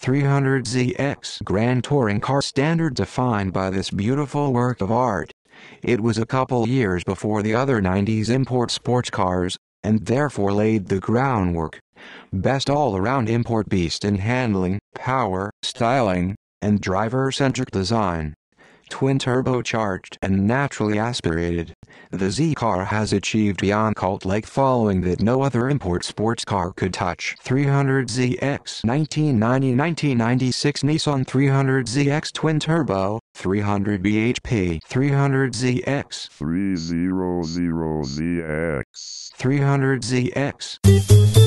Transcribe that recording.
300ZX Grand Touring Car standard defined by this beautiful work of art. It was a couple years before the other 90s import sports cars, and therefore laid the groundwork. Best all-around import beast in handling, power, styling, and driver-centric design twin turbocharged and naturally aspirated. The Z car has achieved beyond cult-like following that no other import sports car could touch. 300ZX 1990-1996 Nissan 300ZX twin turbo, 300 bhp 300ZX 300ZX 300ZX